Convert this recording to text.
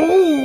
Mm-hmm.